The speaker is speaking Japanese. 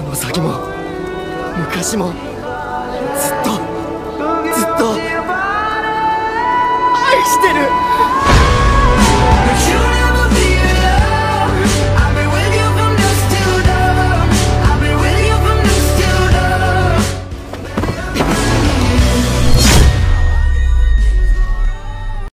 この先も昔もずっとずっと愛してる。